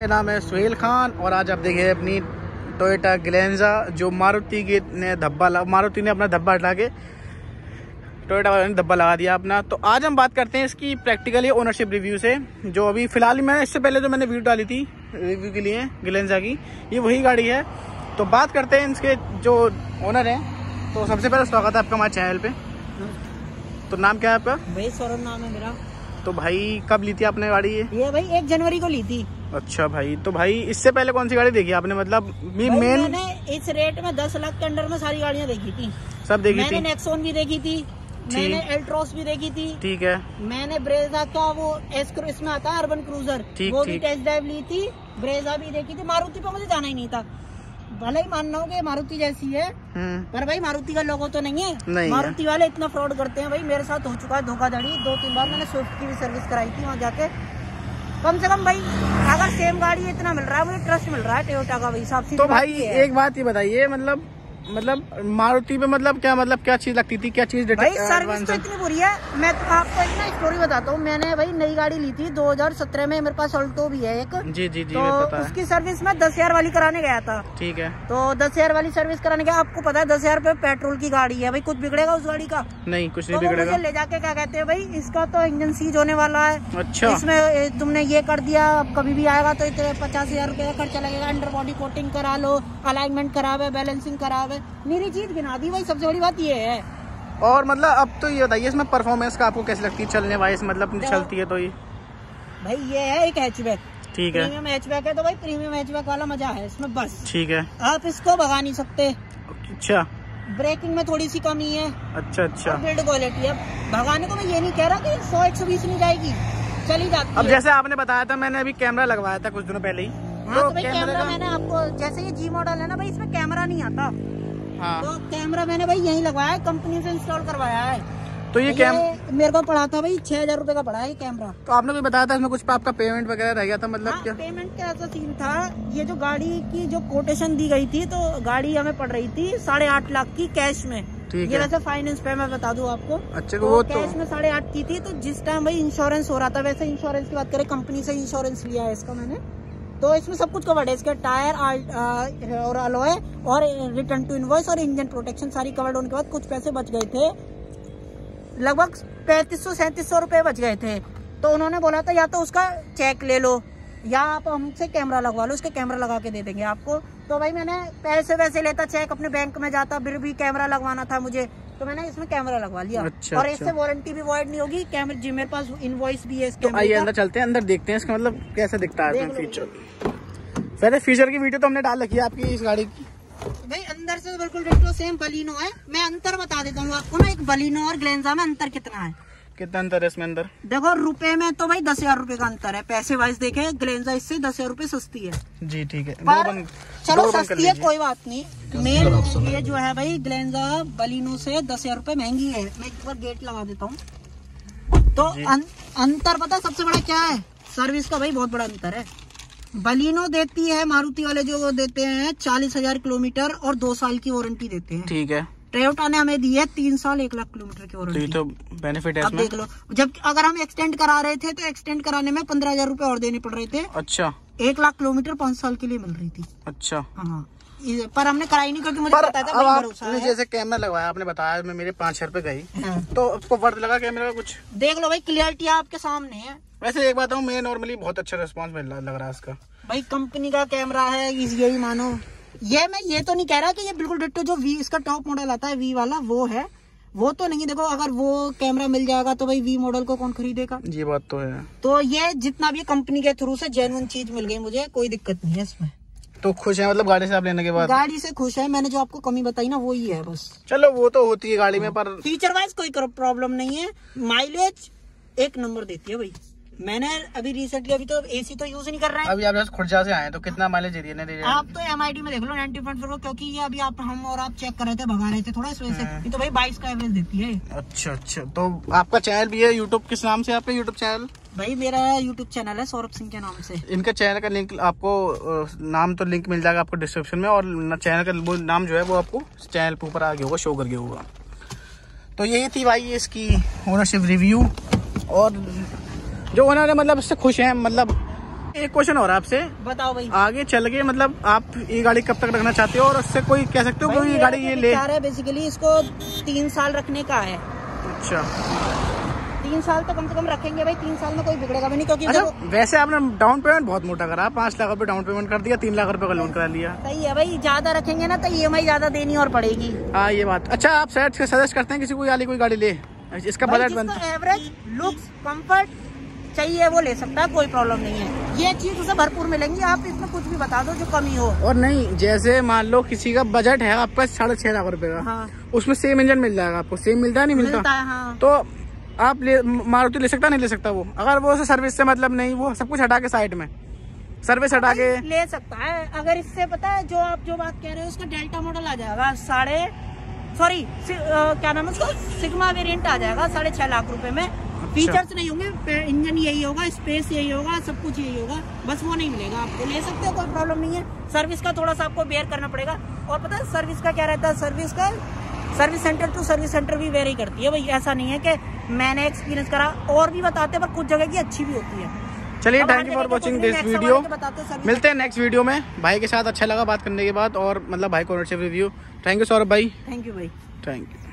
मेरा नाम है सुहेल खान और आज आप देखिए अपनी टोयोटा ग्लेंजा जो मारुति के ने धब्बा मारुति ने अपना धब्बा हटा के टोयोटा वाले ने धब्बा लगा दिया अपना। तो आज हम बात करते हैं इसकी प्रैक्टिकली ओनरशिप रिव्यू से जो अभी फ़िलहाल मैं इससे पहले जो मैंने वीडियो डाली थी रिव्यू के लिए ग्लेंजा की। ये वही गाड़ी है। तो बात करते हैं इसके जो ओनर हैं। तो सबसे पहले स्वागत है आपका हमारे चैनल पे। तो नाम क्या है आपका? भाई सौरभ नाम है मेरा। तो भाई कब ली थी आपने गाड़ी ये? ये भाई एक जनवरी को ली थी। अच्छा भाई तो भाई इससे पहले कौन सी गाड़ी देखी आपने? मतलब मेन मैंने इस रेट में दस लाख के अंडर में सारी गाड़ियाँ देखी थी। सब देखी मैंने थी? नेक्सोन भी देखी थी मैंने एल्ट्रोस भी देखी थी। ठीक है। मैंने ब्रेजा का वो इसमें आता है अर्बन क्रूजर वो भी टेस्ट ड्राइव ली थी। ब्रेजा भी देखी थी। मारुति पे मुझे जाना ही नहीं था। भले ही मानना हो कि मारुति जैसी है हम्म। पर भाई मारुति का लोगो तो नहीं है। नहीं है। मारुति वाले इतना फ्रॉड करते हैं भाई मेरे साथ हो चुका है धोखाधड़ी। दो तीन बार मैंने स्विफ्ट की भी सर्विस कराई थी वहाँ जाके कम से कम भाई अगर सेम गाड़ी इतना मिल रहा है मुझे ट्रस्ट मिल रहा है टोयोटा का भाई साहब तो भाई एक बात ये बताइए मतलब मतलब मारुति पे मतलब क्या मतलब क्या चीज़ लगती थी? क्या चीज़ भाई सर्विस तो इतनी बुरी है। मैं तो आपको एक ना स्टोरी बताता हूँ। मैंने भाई नई गाड़ी ली थी 2017 में। मेरे पास अल्टो भी है एक। जी जी जी तो पता है। उसकी सर्विस मैं दस हज़ार वाली कराने गया था। ठीक है। तो दस हज़ार वाली सर्विस कराने गया। आपको पता है दस हज़ार पेट्रोल की गाड़ी है। भाई कुछ बिगड़ेगा उस गाड़ी का? नहीं कुछ तो नहीं बिगड़ेगा। ले जाके क्या कहते हैं भाई इसका तो इंजन सीज होने वाला है। अच्छा। इसमें तुमने ये कर दिया अब कभी भी आएगा तो इतने पचास हज़ार रूपए का खर्चा लगेगा। अंडर बॉडी कोटिंग करा लो अलाइनमेंट खराब है बैलेंसिंग खराब है मेरी जीत गिना दी भाई सबसे बड़ी बात ये है। और मतलब अब तो ये बताइए इसमें परफॉर्मेंस का आपको कैसी लगती है? चलने वाइज मतलब चलती है तो ये भाई ये है एक हैचबैक ठीक है। प्रीमियम हैचबैक है तो भाई प्रीमियम हैचबैक वाला मज़ा है इसमें बस। ठीक है। आप इसको भगा नहीं सकते। अच्छा। ब्रेकिंग में थोड़ी सी कमी है। अच्छा अच्छा। बिल्ड क्वालिटी है। भगाने को मैं ये नहीं कह रहा कि सौ एक सौ बीस नहीं जाएगी। चली जाती अब जैसे आपने बताया था मैंने अभी कैमरा लगवाया था कुछ दिनों पहले ही। हाँ तो भाई कैमरा मैंने आपको जैसे ये जी मॉडल है ना भाई इसमें कैमरा नहीं आता। हाँ। तो कैमरा मैंने भाई यही लगवाया है कंपनी से इंस्टॉल करवाया है। तो ये कैम मेरे को पड़ा था भाई छह हज़ार रूपए का पड़ा है ये कैमरा। तो आपने कोई बताया था इसमें कुछ आपका पेमेंट वगैरह रह गया था मतलब हाँ, क्या? पेमेंट का ऐसा सीन था ये जो गाड़ी की जो कोटेशन दी गई थी तो गाड़ी हमें पड़ रही थी साढ़े आठ लाख की कैश में। ठीक ये वैसे फाइनेंस पे मैं बता दूँ आपको। अच्छा तो वो तो कैश में साढ़े आठ की थी तो जिस टाइम भाई इंश्योरेंस हो रहा था वैसे इंश्योरेंस की बात करें कंपनी से इंश्योरेंस लिया है इसका मैंने। तो इसमें सब कुछ कवर्ड है। इसके टायर आ, और अलॉय और रिटर्न टू इनवॉइस और इंजन प्रोटेक्शन सारी कवर्ड होने के बाद कुछ पैसे बच गए थे। लगभग पैंतीस सौ सैंतीस सौ रुपए बच गए थे। तो उन्होंने बोला था या तो उसका चेक ले लो या आप हमसे कैमरा लगवा लो उसके कैमरा लगा के दे देंगे आपको। तो भाई मैंने पैसे वैसे लेता चेक अपने बैंक में जाता फिर भी कैमरा लगवाना था मुझे। तो मैंने इसमें कैमरा लगवा लिया। अच्छा, और अच्छा। इससे वारंटी भी वॉइड नहीं होगी। कैमरे जी मेरे पास इनवॉइस भी है तो आइए अंदर। चलते हैं अंदर देखते हैं इसका मतलब कैसे दिखता है। फीचर पहले फीचर की वीडियो तो हमने डाल रखी है आपकी इस गाड़ी की। भाई अंदर से तो बिल्कुल सेम बलिनो है। मैं अंतर बता देता हूँ आपको ना एक बलिनो और ग्लेंजा में अंतर कितना है। कितना अंतर है इसमें अंदर? देखो रुपए में तो भाई दस हज़ार रूपए का अंतर है। पैसे वाइज देखे ग्लेंजा इससे दस हज़ार रूपए सस्ती है। जी ठीक है। दो पर चलो दो सस्ती है कोई बात नहीं। मेन ये जो है भाई ग्लेंजा बलिनो से दस हज़ार रूपए महँगी है। मैं एक बार गेट लगा देता हूँ। तो अं, अंतर पता सबसे बड़ा क्या है? सर्विस का भाई बहुत बड़ा अंतर है। बलिनो देती है मारुति वाले जो देते हैं चालीस हज़ार किलोमीटर और दो साल की वारंटी देते हैं। ठीक है। टोयोटा ने हमें दी है तीन साल एक लाख किलोमीटर की तो ये वारंटी तो बेनिफिट है अब देख लो जब अगर हम एक्सटेंड करा रहे थे तो एक्सटेंड कराने में पंद्रह हज़ार रूपए और देने पड़ रहे थे। अच्छा। एक लाख किलोमीटर पाँच साल के लिए मिल रही थी। अच्छा। हाँ। पर हमने कराई नहीं क्योंकि मुझे पता था अब भाई भरोसा आपने है। जैसे कैमरा लगवाया आपने बताया मैं मेरे पाँच हज़ार रुपए गई। हाँ। तो उसको वर्थ लगा कैमरा का कुछ? देख लो भाई क्लियरिटी आपके सामने है। वैसे एक बात हूँ मैं नॉर्मली बहुत अच्छा रिस्पॉन्स मिल रहा लग रहा है इसका। भाई कंपनी का कैमरा है इस यही मानो। ये मैं ये तो नहीं कह रहा कि ये बिल्कुल डिट्टो जो वी इसका टॉप मॉडल आता है वी वाला वो है। वो तो नहीं देखो अगर वो कैमरा मिल जाएगा तो भाई वी मॉडल को कौन खरीदेगा? ये बात तो है। तो ये जितना भी कंपनी के थ्रू से जेनुअन चीज़ मिल गई मुझे कोई दिक्कत नहीं है इसमें। तो खुश है मतलब गाड़ी से आप लेने के बाद? गाड़ी से खुश है मैंने जो आपको कमी बताई ना वो ही है बस। चलो वो तो होती है गाड़ी में पर फीचर वाइज कोई प्रॉब्लम नहीं है। माइलेज एक नंबर देती है भाई। मैंने अभी रिसेंटली अभी तो एसी तो यूज़ नहीं कर रहे हैं। अभी आप जैसे खुर्जा से आए तो कितना माइलेज दे दिया आप तो एमआईडी में देख लो नाइनटी पॉइंट फोर क्योंकि ये अभी आप हम और आप चेक कर रहे थे भगा रहे थे थोड़ा इस वजह से। तो भाई बाईस का एवरेज देती है। अच्छा अच्छा। तो आपका चैनल भी है यूट्यूब किस नाम से आपका यूट्यूब चैनल भाई मेरा यूट्यूब चैनल है सौरभ सिंह के नाम से। इनका चैनल का लिंक आपको नाम तो लिंक मिल जाएगा आपको डिस्क्रिप्शन में और चैनल का वो नाम जो है वो आपको चैनल पे ऊपर आगे होगा शो करके होगा। तो यही थी भाई इसकी ओनरशिप रिव्यू और जो ओनर है मतलब इससे खुश हैं मतलब एक क्वेश्चन और है आपसे। बताओ भाई। आगे चल के मतलब आप ये गाड़ी कब तक रखना चाहते हो और उससे कोई कह सकते हो कोई ये गाड़ी ये ले विचार है बेसिकली इसको तीन साल रखने का है। अच्छा। तीन साल तो कम से कम रखेंगे भाई तीन साल में कोई बिगड़ेगा भी नहीं क्योंकि अच्छा वैसे आपने डाउन पेमेंट बहुत मोटा करा पाँच लाख रुपए डाउन पेमेंट कर दिया तीन लाख रुपए का लोन करा लिया। सही है भाई ज़्यादा रखेंगे ना तो ई ज़्यादा देनी और पड़ेगी। हाँ ये बात। अच्छा आप सजेस्ट करते हैं किसी को कोई गाड़ी ले। इसका बजट बन एवरेज लुक्स कंफर्ट चाहिए वो ले सकता है कोई प्रॉब्लम नहीं है। ये चीज़ उसे भरपूर मिलेंगी आप इसमें कुछ भी बता दो जो कमी हो। और नहीं जैसे मान लो किसी का बजट है आपका साढ़े छह लाख रुपए का हाँ। उसमें सेम इंजन मिल जाएगा आपको सेम मिलता है नहीं मिलता। मिलता है हाँ। तो आप ले मारुति ले सकता नहीं ले सकता वो? अगर वो सर्विस से मतलब नहीं वो सब कुछ हटा के साइड में। सर्विस हटा के। ले सकता है। अगर इससे पता है जो आप जो बात कह रहे हो उसका डेल्टा मॉडल आ जाएगा साढ़े सॉरी क्या नाम है उसका? सिग्मा वेरिएंट आ जाएगा साढ़े छह लाख रुपए में। फीचर्स नहीं होंगे इंजन यही होगा स्पेस यही होगा सब कुछ यही होगा बस वो नहीं मिलेगा आपको। ले सकते हो कोई प्रॉब्लम नहीं है। सर्विस का थोड़ा सा आपको बेयर करना पड़ेगा। और पता है सर्विस का क्या रहता है? सर्विस का service centre to service centre भी वेरी करती है। भाई ऐसा नहीं है कि मैंने एक्सपीरियंस करा और भी बताते हैं पर कुछ जगह की अच्छी भी होती है। चलिए thank you for watching this video मिलते हैं नेक्स्ट वीडियो में। भाई के साथ अच्छा लगा बात करने के बाद और मतलब भाई को रिव्यू थैंक यू सौरभ भाई। थैंक यू भाई। Thank you